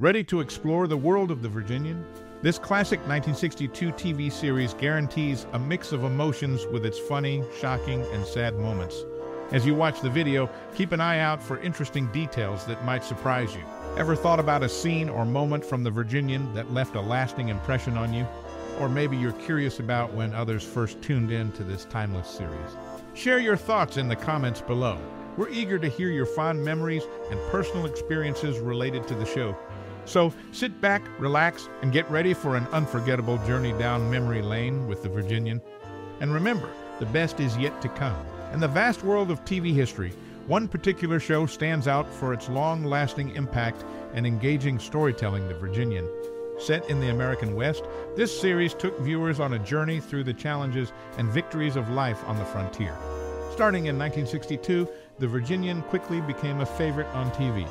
Ready to explore the world of the Virginian? This classic 1962 TV series guarantees a mix of emotions with its funny, shocking, and sad moments. As you watch the video, keep an eye out for interesting details that might surprise you. Ever thought about a scene or moment from The Virginian that left a lasting impression on you? Or maybe you're curious about when others first tuned in to this timeless series. Share your thoughts in the comments below. We're eager to hear your fond memories and personal experiences related to the show. So sit back, relax, and get ready for an unforgettable journey down memory lane with The Virginian. And remember, the best is yet to come. In the vast world of TV history, one particular show stands out for its long-lasting impact and engaging storytelling, The Virginian. Set in the American West, this series took viewers on a journey through the challenges and victories of life on the frontier. Starting in 1962, The Virginian quickly became a favorite on TV.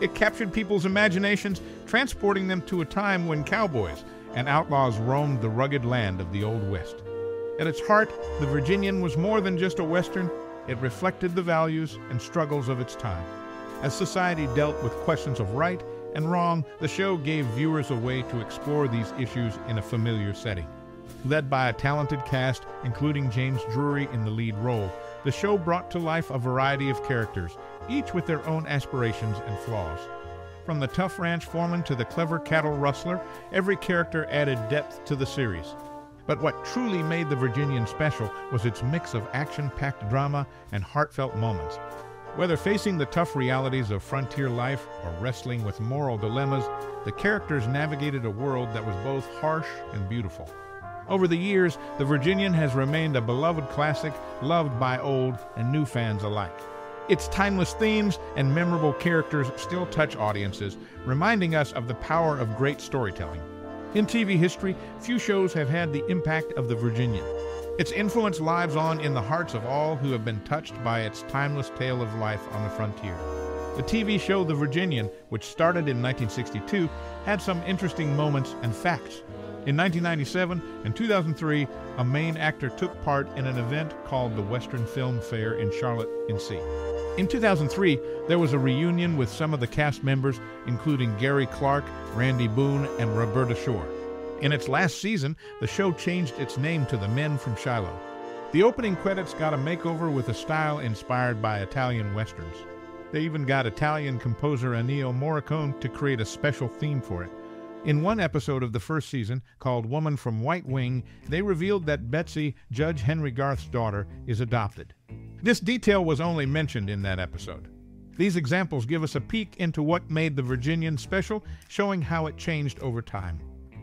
It captured people's imaginations, transporting them to a time when cowboys and outlaws roamed the rugged land of the Old West. At its heart, The Virginian was more than just a Western, it reflected the values and struggles of its time. As society dealt with questions of right and wrong, the show gave viewers a way to explore these issues in a familiar setting. Led by a talented cast, including James Drury in the lead role, the show brought to life a variety of characters, each with their own aspirations and flaws. From the tough ranch foreman to the clever cattle rustler, every character added depth to the series. But what truly made The Virginian special was its mix of action-packed drama and heartfelt moments. Whether facing the tough realities of frontier life or wrestling with moral dilemmas, the characters navigated a world that was both harsh and beautiful. Over the years, The Virginian has remained a beloved classic, loved by old and new fans alike. Its timeless themes and memorable characters still touch audiences, reminding us of the power of great storytelling. In TV history, few shows have had the impact of The Virginian. Its influence lives on in the hearts of all who have been touched by its timeless tale of life on the frontier. The TV show The Virginian, which started in 1962, had some interesting moments and facts. In 1997 and 2003, a main actor took part in an event called the Western Film Fair in Charlotte, NC. In 2003, there was a reunion with some of the cast members, including Gary Clarke, Randy Boone, and Roberta Shore. In its last season, the show changed its name to The Men from Shiloh. The opening credits got a makeover with a style inspired by Italian westerns. They even got Italian composer Ennio Morricone to create a special theme for it. In one episode of the first season, called Woman from White Wing, they revealed that Betsy, Judge Henry Garth's daughter, is adopted. This detail was only mentioned in that episode. These examples give us a peek into what made the Virginian special, showing how it changed over time.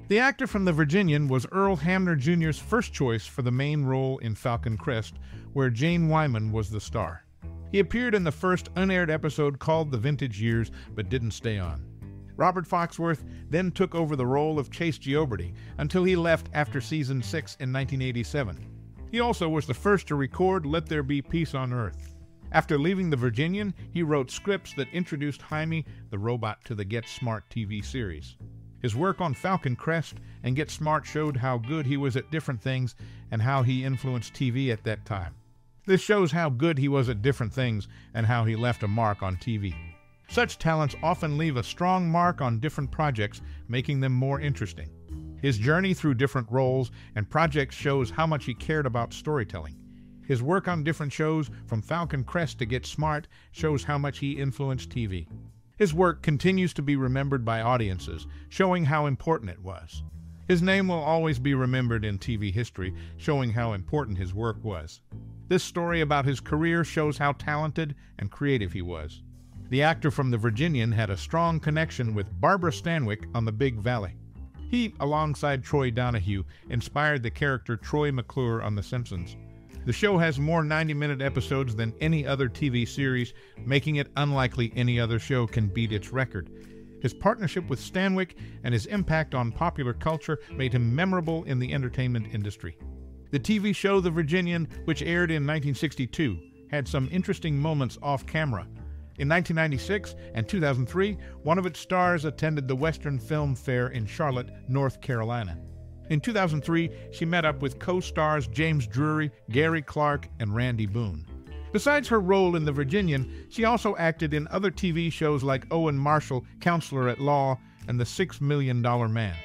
The actor from the Virginian was Earl Hamner Jr.'s first choice for the main role in Falcon Crest, where Jane Wyman was the star. He appeared in the first unaired episode called The Vintage Years, but didn't stay on. Robert Foxworth then took over the role of Chase Gioberti until he left after season 6 in 1987. He also was the first to record Let There Be Peace on Earth. After leaving The Virginian, he wrote scripts that introduced Hymie, the robot, to the Get Smart TV series. His work on Falcon Crest and Get Smart showed how good he was at different things and how he influenced TV at that time. This shows how good he was at different things and how he left a mark on TV. Such talents often leave a strong mark on different projects, making them more interesting. His journey through different roles and projects shows how much he cared about storytelling. His work on different shows, from Falcon Crest to Get Smart, shows how much he influenced TV. His work continues to be remembered by audiences, showing how important it was. His name will always be remembered in TV history, showing how important his work was. This story about his career shows how talented and creative he was. The actor from The Virginian had a strong connection with Barbara Stanwyck on The Big Valley. He, alongside Troy Donahue, inspired the character Troy McClure on The Simpsons. The show has more 90 minute episodes than any other TV series, making it unlikely any other show can beat its record. His partnership with Stanwyck and his impact on popular culture made him memorable in the entertainment industry. The TV show The Virginian, which aired in 1962, had some interesting moments off camera. In 1996 and 2003, one of its stars attended the Western Film Fair in Charlotte, North Carolina. In 2003, she met up with co stars James Drury, Gary Clarke, and Randy Boone. Besides her role in The Virginian, she also acted in other TV shows like Owen Marshall, Counselor at Law, and The Six Million Dollar Man.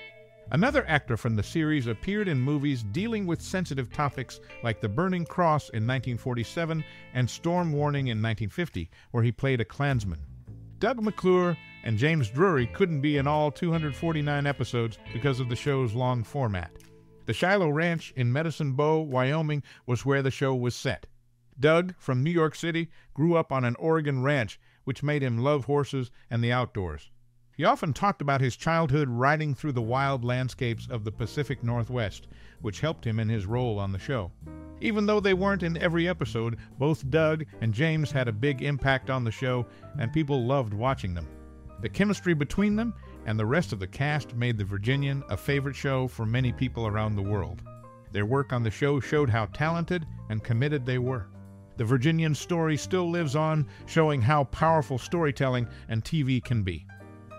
Another actor from the series appeared in movies dealing with sensitive topics like The Burning Cross in 1947 and Storm Warning in 1950, where he played a Klansman. Doug McClure and James Drury couldn't be in all 249 episodes because of the show's long format. The Shiloh Ranch in Medicine Bow, Wyoming was where the show was set. Doug, from New York City, grew up on an Oregon ranch, which made him love horses and the outdoors. He often talked about his childhood riding through the wild landscapes of the Pacific Northwest, which helped him in his role on the show. Even though they weren't in every episode, both Doug and James had a big impact on the show, and people loved watching them. The chemistry between them and the rest of the cast made The Virginian a favorite show for many people around the world. Their work on the show showed how talented and committed they were. The Virginian story still lives on, showing how powerful storytelling and TV can be.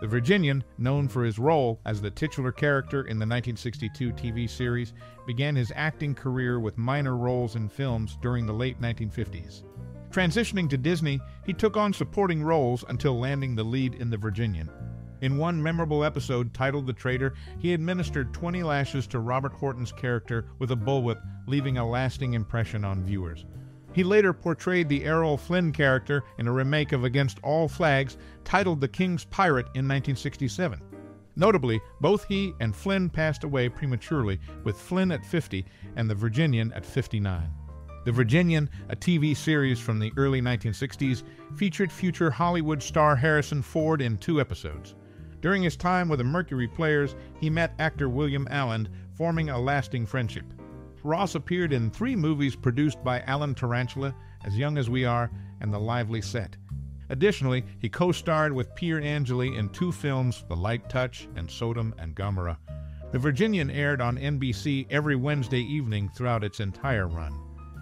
The Virginian, known for his role as the titular character in the 1962 TV series, began his acting career with minor roles in films during the late 1950s. Transitioning to Disney, he took on supporting roles until landing the lead in The Virginian. In one memorable episode titled The Traitor, he administered 20 lashes to Robert Horton's character with a bullwhip, leaving a lasting impression on viewers. He later portrayed the Errol Flynn character in a remake of Against All Flags titled The King's Pirate in 1967. Notably, both he and Flynn passed away prematurely, with Flynn at 50 and the Virginian at 59. The Virginian, a TV series from the early 1960s, featured future Hollywood star Harrison Ford in two episodes. During his time with the Mercury Players, he met actor William Alland, forming a lasting friendship. Ross appeared in three movies produced by Alland Tarantula, As Young as We Are, and The Lively Set. Additionally, he co starred with Pier Angeli in two films, The Light Touch and Sodom and Gomorrah. The Virginian aired on NBC every Wednesday evening throughout its entire run.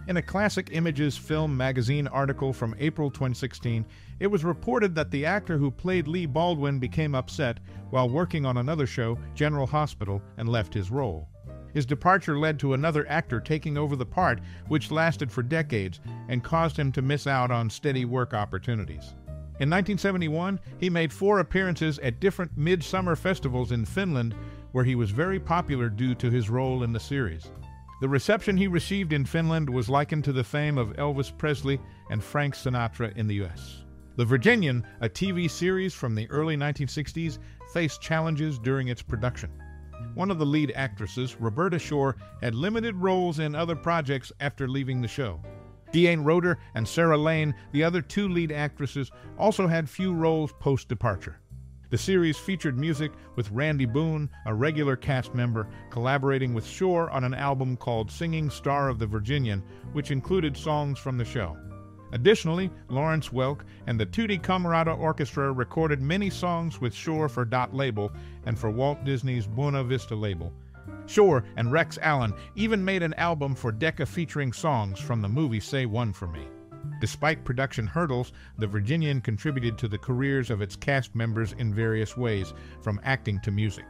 In a Classic Images Film Magazine article from April 2016, it was reported that the actor who played Lee Baldwin became upset while working on another show, General Hospital, and left his role. His departure led to another actor taking over the part, which lasted for decades and caused him to miss out on steady work opportunities. In 1971, he made four appearances at different midsummer festivals in Finland, where he was very popular due to his role in the series. The reception he received in Finland was likened to the fame of Elvis Presley and Frank Sinatra in the U.S. The Virginian, a TV series from the early 1960s, faced challenges during its production. One of the lead actresses, Roberta Shore, had limited roles in other projects after leaving the show. Diane Roter and Sara Lane, the other two lead actresses, also had few roles post departure. The series featured music with Randy Boone, a regular cast member, collaborating with Shore on an album called Singing Star of the Virginian, which included songs from the show. Additionally, Lawrence Welk and the Tutti Camarata Orchestra recorded many songs with Shore for Dot Label and for Walt Disney's Buena Vista label. Shore and Rex Allen even made an album for Decca featuring songs from the movie Say One For Me. Despite production hurdles, The Virginian contributed to the careers of its cast members in various ways, from acting to music.